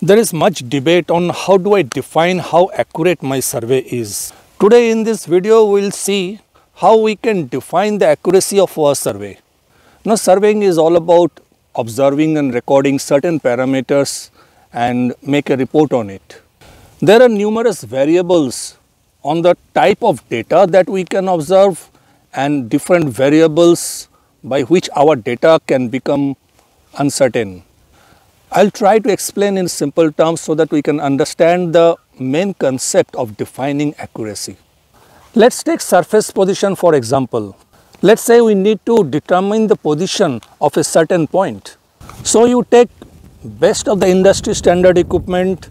There is much debate on how do I define how accurate my survey is. Today in this video we will see how we can define the accuracy of our survey. Now surveying is all about observing and recording certain parameters and make a report on it. There are numerous variables on the type of data that we can observe and different variables by which our data can become uncertain. I'll try to explain in simple terms so that we can understand the main concept of defining accuracy. Let's take surface position for example. Let's say we need to determine the position of a certain point. So you take best of the industry standard equipment,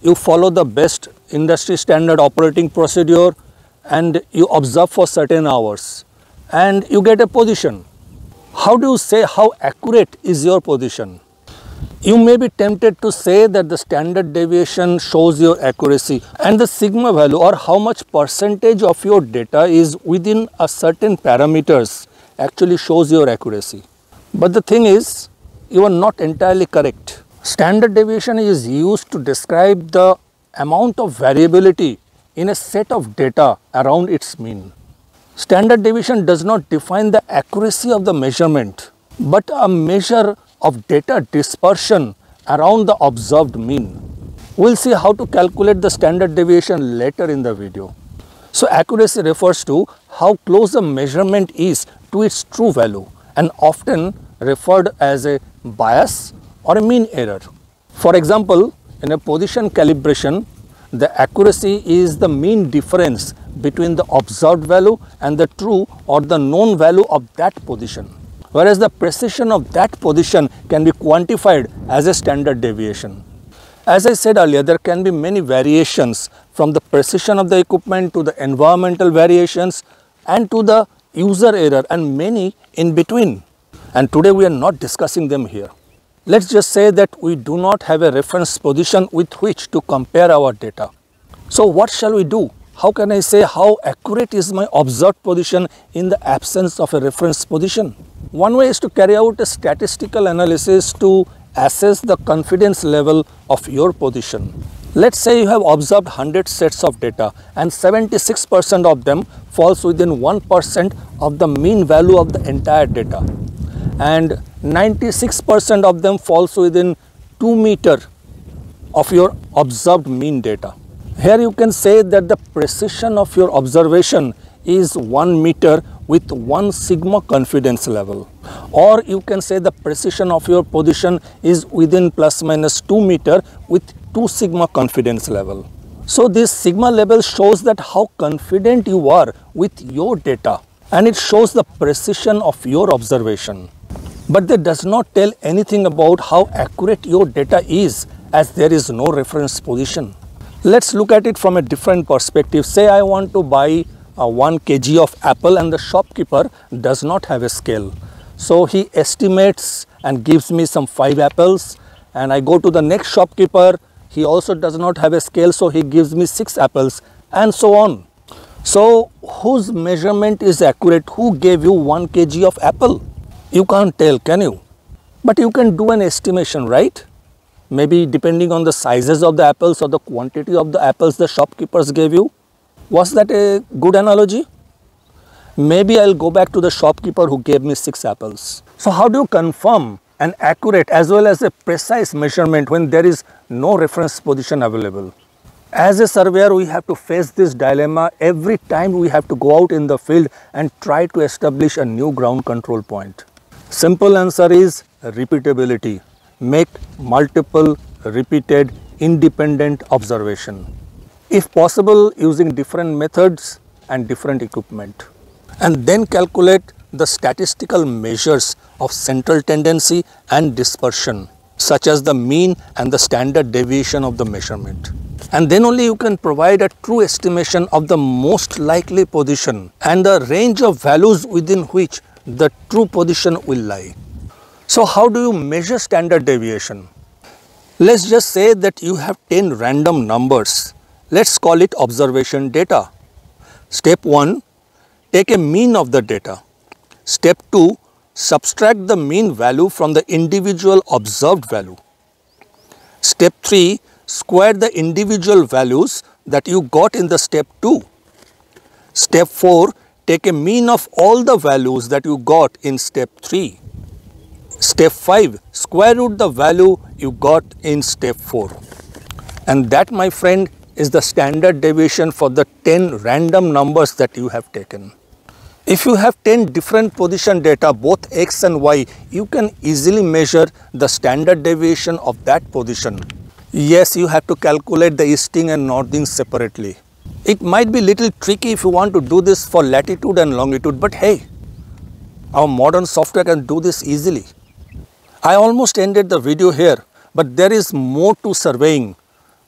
you follow the best industry standard operating procedure and you observe for certain hours and you get a position. How do you say how accurate is your position? You may be tempted to say that the standard deviation shows your accuracy and the sigma value or how much percentage of your data is within a certain parameters actually shows your accuracy. But the thing is, you are not entirely correct. Standard deviation is used to describe the amount of variability in a set of data around its mean. Standard deviation does not define the accuracy of the measurement, but a measure of data dispersion around the observed mean. We will see how to calculate the standard deviation later in the video. So accuracy refers to how close a measurement is to its true value and often referred as a bias or a mean error. For example, in a position calibration, the accuracy is the mean difference between the observed value and the true or the known value of that position whereas the precision of that position can be quantified as a standard deviation. As I said earlier, there can be many variations from the precision of the equipment to the environmental variations and to the user error and many in between. And today we are not discussing them here. Let's just say that we do not have a reference position with which to compare our data. So what shall we do? How can I say how accurate is my observed position in the absence of a reference position? One way is to carry out a statistical analysis to assess the confidence level of your position. Let's say you have observed 100 sets of data and 76% of them falls within 1% of the mean value of the entire data and 96% of them falls within 2 meter of your observed mean data. Here you can say that the precision of your observation is 1 meter with 1 sigma confidence level or you can say the precision of your position is within plus minus 2 meter with 2 sigma confidence level. So this sigma level shows that how confident you are with your data and it shows the precision of your observation. But that does not tell anything about how accurate your data is as there is no reference position. Let's look at it from a different perspective. Say I want to buy uh, 1 kg of apple and the shopkeeper does not have a scale. So he estimates and gives me some 5 apples and I go to the next shopkeeper, he also does not have a scale so he gives me 6 apples and so on. So whose measurement is accurate? Who gave you 1 kg of apple? You can't tell, can you? But you can do an estimation, right? Maybe depending on the sizes of the apples or the quantity of the apples the shopkeepers gave you. Was that a good analogy? Maybe I'll go back to the shopkeeper who gave me 6 apples. So how do you confirm an accurate as well as a precise measurement when there is no reference position available? As a surveyor, we have to face this dilemma every time we have to go out in the field and try to establish a new ground control point. Simple answer is repeatability. Make multiple repeated independent observation if possible using different methods and different equipment and then calculate the statistical measures of central tendency and dispersion such as the mean and the standard deviation of the measurement. And then only you can provide a true estimation of the most likely position and the range of values within which the true position will lie. So how do you measure standard deviation? Let's just say that you have 10 random numbers Let's call it observation data. Step 1, take a mean of the data. Step 2, subtract the mean value from the individual observed value. Step 3, square the individual values that you got in the step 2. Step 4, take a mean of all the values that you got in step 3. Step 5, square root the value you got in step 4. And that my friend is the standard deviation for the 10 random numbers that you have taken. If you have 10 different position data both x and y, you can easily measure the standard deviation of that position. Yes, you have to calculate the easting and northing separately. It might be little tricky if you want to do this for latitude and longitude, but hey, our modern software can do this easily. I almost ended the video here, but there is more to surveying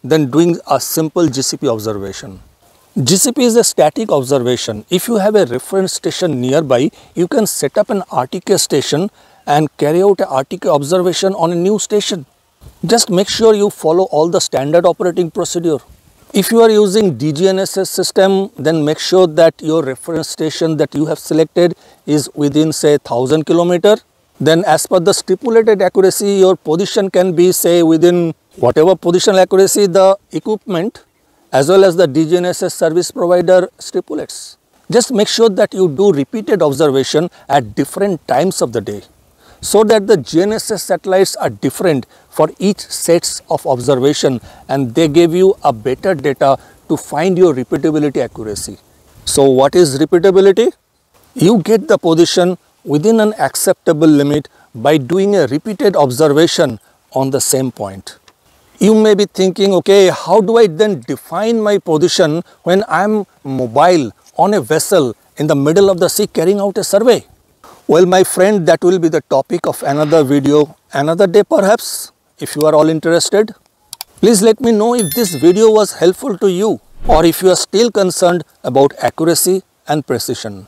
than doing a simple GCP observation. GCP is a static observation. If you have a reference station nearby, you can set up an RTK station and carry out a RTK observation on a new station. Just make sure you follow all the standard operating procedure. If you are using DGNSS system, then make sure that your reference station that you have selected is within say 1000 kilometer. Then as per the stipulated accuracy, your position can be say within whatever positional accuracy the equipment as well as the DGNSS service provider stipulates. Just make sure that you do repeated observation at different times of the day so that the GNSS satellites are different for each sets of observation and they give you a better data to find your repeatability accuracy. So what is repeatability? You get the position within an acceptable limit by doing a repeated observation on the same point. You may be thinking, okay, how do I then define my position when I am mobile on a vessel in the middle of the sea carrying out a survey? Well, my friend, that will be the topic of another video, another day perhaps, if you are all interested. Please let me know if this video was helpful to you or if you are still concerned about accuracy and precision.